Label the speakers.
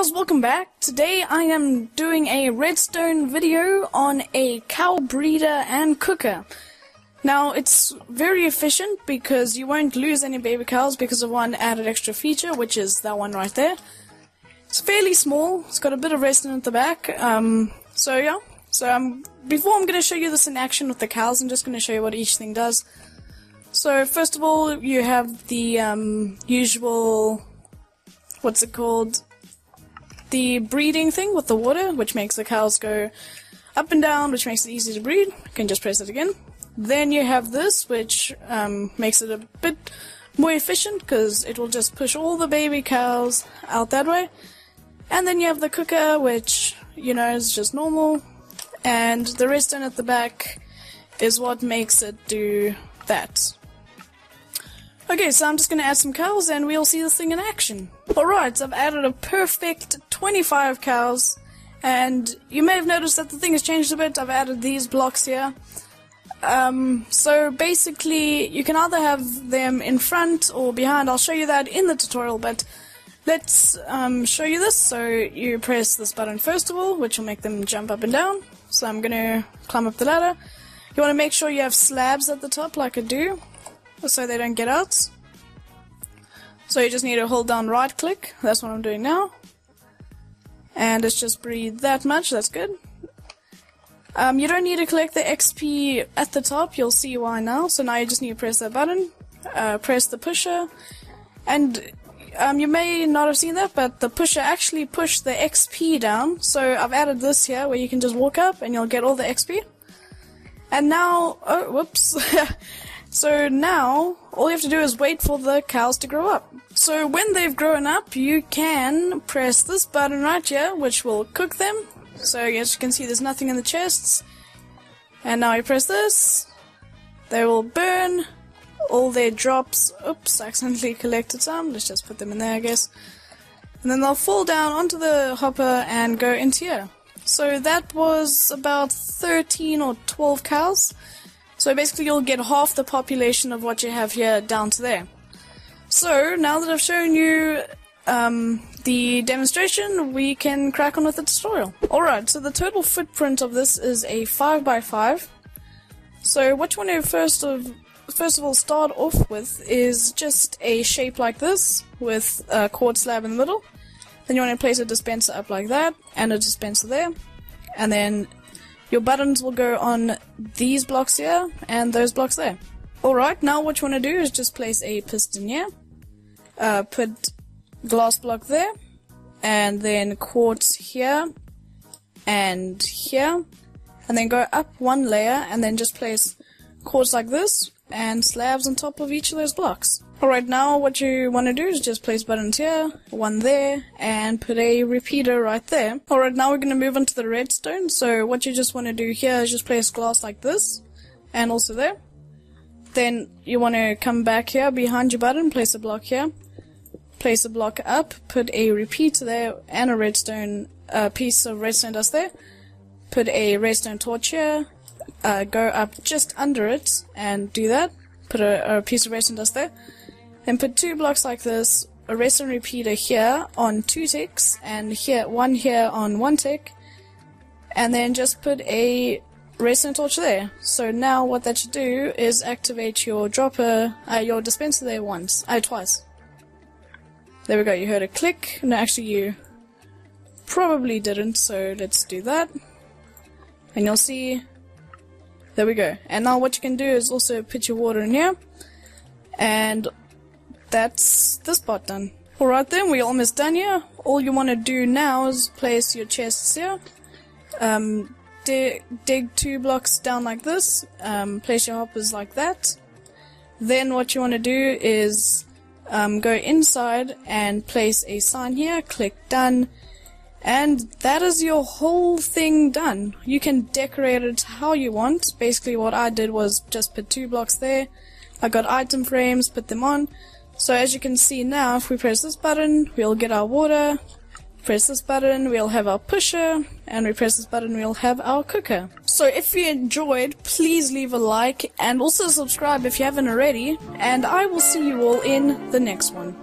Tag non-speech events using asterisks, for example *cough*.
Speaker 1: guys, welcome back. Today I am doing a redstone video on a cow breeder and cooker. Now it's very efficient because you won't lose any baby cows because of one added extra feature, which is that one right there. It's fairly small, it's got a bit of redstone at the back, um, so yeah. So um, before I'm going to show you this in action with the cows, I'm just going to show you what each thing does. So first of all, you have the um, usual, what's it called? The breeding thing with the water, which makes the cows go up and down, which makes it easy to breed. You can just press it again. Then you have this, which um, makes it a bit more efficient because it will just push all the baby cows out that way. And then you have the cooker, which, you know, is just normal. And the redstone at the back is what makes it do that. Okay, so I'm just gonna add some cows and we'll see this thing in action. Alright, so I've added a perfect 25 cows, and you may have noticed that the thing has changed a bit. I've added these blocks here. Um, so basically, you can either have them in front or behind. I'll show you that in the tutorial, but let's um, show you this. So you press this button first of all, which will make them jump up and down. So I'm going to climb up the ladder. You want to make sure you have slabs at the top like I do so they don't get out. So you just need to hold down right click, that's what I'm doing now. And it's just breathe that much, that's good. Um, you don't need to collect the XP at the top, you'll see why now. So now you just need to press that button, uh, press the pusher, and um, you may not have seen that, but the pusher actually pushed the XP down. So I've added this here where you can just walk up and you'll get all the XP. And now, oh, whoops. *laughs* So now, all you have to do is wait for the cows to grow up. So when they've grown up, you can press this button right here, which will cook them. So as you can see, there's nothing in the chests. And now you press this, they will burn all their drops. Oops, I *laughs* accidentally collected some. Let's just put them in there, I guess. And then they'll fall down onto the hopper and go into here. So that was about 13 or 12 cows. So basically you'll get half the population of what you have here down to there. So now that I've shown you um, the demonstration, we can crack on with the tutorial. Alright, so the total footprint of this is a 5x5. So what you want to first of first of all start off with is just a shape like this with a quartz slab in the middle. Then you want to place a dispenser up like that and a dispenser there. And then your buttons will go on these blocks here and those blocks there. Alright, now what you want to do is just place a piston here, uh, put glass block there, and then quartz here, and here, and then go up one layer, and then just place quartz like this, and slabs on top of each of those blocks. Alright, now what you want to do is just place buttons here, one there, and put a repeater right there. Alright, now we're going to move on to the redstone. So what you just want to do here is just place glass like this, and also there. Then you want to come back here behind your button, place a block here, place a block up, put a repeater there, and a redstone uh, piece of redstone dust there. Put a redstone torch here, uh, go up just under it, and do that. Put a, a piece of redstone dust there then put two blocks like this, a redstone repeater here on two ticks, and here one here on one tick, and then just put a redstone torch there. So now what that should do is activate your dropper, uh, your dispenser there once, uh, twice. There we go, you heard a click. No, actually you probably didn't, so let's do that. And you'll see, there we go. And now what you can do is also put your water in here, and that's this part done. Alright then, we're almost done here. All you want to do now is place your chests here. Um, dig, dig two blocks down like this. Um, place your hoppers like that. Then what you want to do is um, go inside and place a sign here. Click done. And that is your whole thing done. You can decorate it how you want. Basically what I did was just put two blocks there. I got item frames, put them on. So as you can see now, if we press this button, we'll get our water. Press this button, we'll have our pusher, and we press this button, we'll have our cooker. So if you enjoyed, please leave a like, and also subscribe if you haven't already, and I will see you all in the next one.